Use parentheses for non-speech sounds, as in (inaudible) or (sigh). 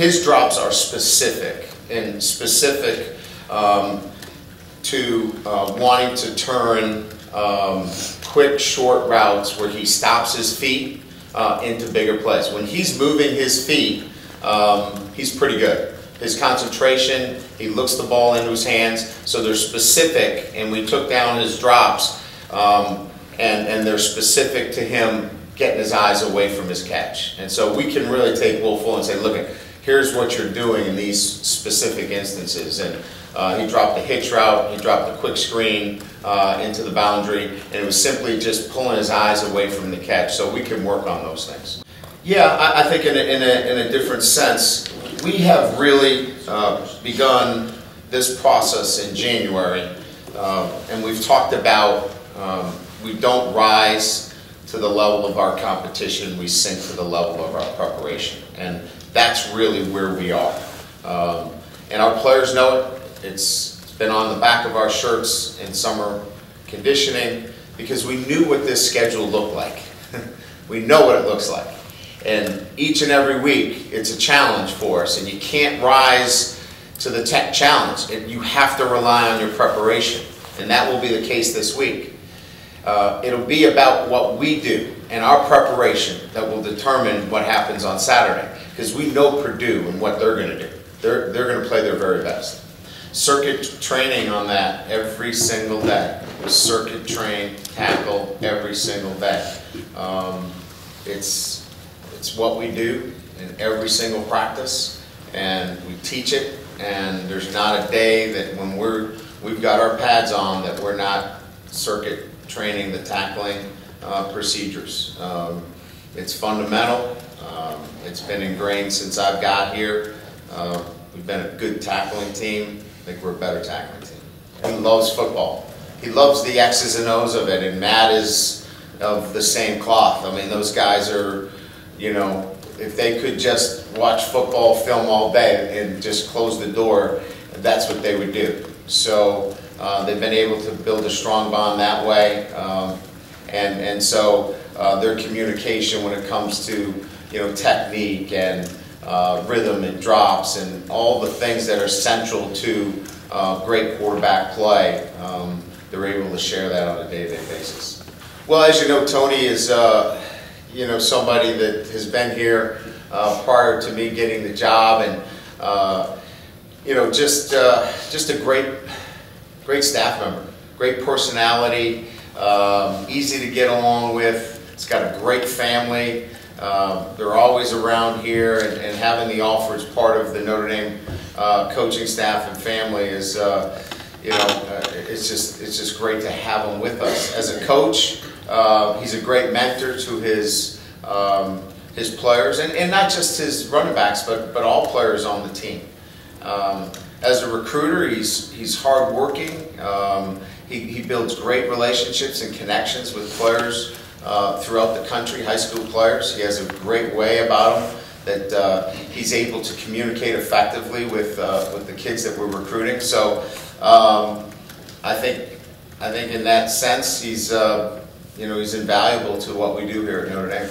his drops are specific and specific um, to uh, wanting to turn um, quick, short routes where he stops his feet uh, into bigger plays. When he's moving his feet, um, he's pretty good. His concentration, he looks the ball into his hands, so they're specific, and we took down his drops, um, and, and they're specific to him getting his eyes away from his catch. And so we can really take Will and say, look, here's what you're doing in these specific instances. And uh, he dropped the hitch route, he dropped the quick screen uh, into the boundary, and it was simply just pulling his eyes away from the catch. So we can work on those things. Yeah, I, I think in a, in, a, in a different sense, we have really uh, begun this process in January, uh, and we've talked about um, we don't rise to the level of our competition, we sink to the level of our preparation. And that's really where we are. Um, and our players know it. It's, been on the back of our shirts in summer conditioning because we knew what this schedule looked like. (laughs) we know what it looks like. And each and every week, it's a challenge for us, and you can't rise to the tech challenge. You have to rely on your preparation, and that will be the case this week. Uh, it'll be about what we do and our preparation that will determine what happens on Saturday, because we know Purdue and what they're going to do. They're, they're going to play their very best. Circuit training on that every single day. Circuit train, tackle every single day. Um, it's it's what we do in every single practice, and we teach it. And there's not a day that when we're we've got our pads on that we're not circuit training the tackling uh, procedures. Um, it's fundamental. Um, it's been ingrained since I've got here. Uh, we've been a good tackling team. I think we're a better tackling team. He loves football. He loves the X's and O's of it, and Matt is of the same cloth. I mean, those guys are you know, if they could just watch football film all day and just close the door, that's what they would do. So uh, they've been able to build a strong bond that way. Um, and, and so uh, their communication when it comes to, you know, technique and uh, rhythm and drops and all the things that are central to uh, great quarterback play, um, they're able to share that on a day-to-day -day basis. Well, as you know, Tony is uh, you know, somebody that has been here uh, prior to me getting the job, and you know, just just a great, great staff member, great personality, um, easy to get along with. It's got a great family. Um, they're always around here, and, and, having the Alfords part of the Notre Dame uh, coaching staff and family is, uh, you know, uh, it's just it's just great to have them with us. As a coach, uh, he's a great mentor to his um, his players, and, and not just his running backs, but but all players on the team. Um, as a recruiter, he's he's hardworking. Um, he, he builds great relationships and connections with players uh, throughout the country, high school players. He has a great way about him that uh, he's able to communicate effectively with uh, with the kids that we're recruiting. So um, I think I think in that sense he's uh, you know, he's invaluable to what we do here at Notre Dame.